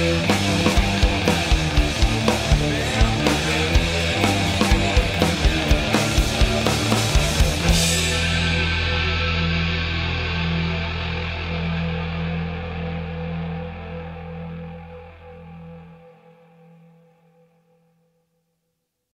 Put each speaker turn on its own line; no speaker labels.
Bye.